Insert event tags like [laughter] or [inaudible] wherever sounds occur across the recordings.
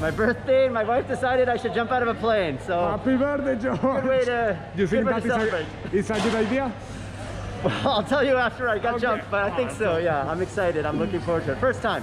my birthday, and my wife decided I should jump out of a plane. So Happy birthday, George. good way to, you good think that is a, is a good idea? [laughs] Well, I'll tell you after I got Okay. jumped, but I think so. Yeah, I'm excited. I'm looking forward to it. First time.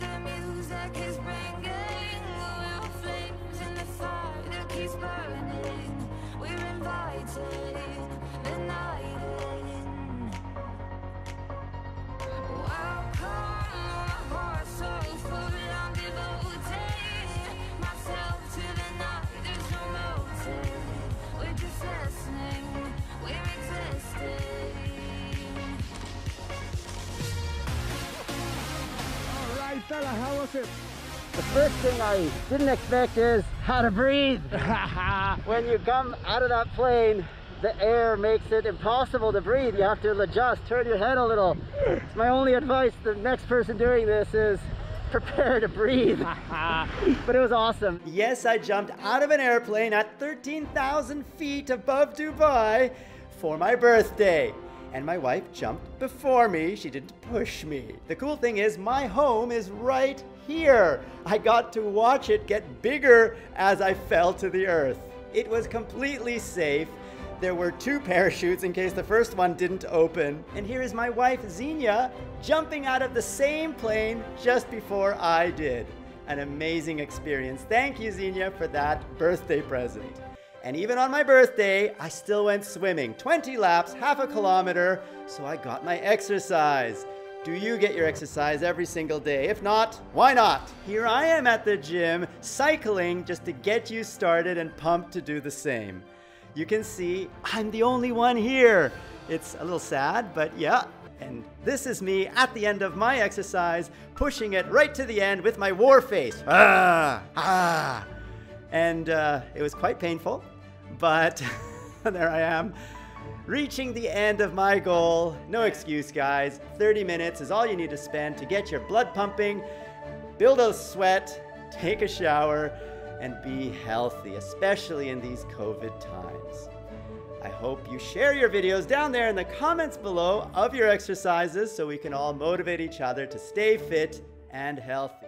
The music is bringing Tala, how was it? The first thing I didn't expect is how to breathe. [laughs] when you come out of that plane, the air makes it impossible to breathe. You have to adjust, turn your head a little. It's my only advice. The next person doing this is [laughs] prepare to breathe. [laughs] but it was awesome. Yes, I jumped out of an airplane at 13,000 feet above Dubai for my birthday. And my wife jumped before me. She didn't push me. The cool thing is, my home is right here. I got to watch it get bigger as I fell to the earth. It was completely safe. There were two parachutes in case the first one didn't open. And here is my wife, Xenia, jumping out of the same plane just before I did. An amazing experience. Thank you, Xenia, for that birthday present. And even on my birthday, I still went swimming 20 laps, half a kilometer, so I got my exercise. Do you get your exercise every single day? If not, why not? Here I am at the gym, cycling just to get you started and pumped to do the same. You can see I'm the only one here. It's a little sad, but yeah. And this is me at the end of my exercise, pushing it right to the end with my war face. Ah, ah. And uh, it was quite painful, but [laughs] there I am, reaching the end of my goal. No excuse, guys. 30 minutes is all you need to spend to get your blood pumping, build a sweat, [laughs] take a shower, and be healthy, especially in these COVID times. I hope you share your videos down there in the comments below of your exercises so we can all motivate each other to stay fit and healthy.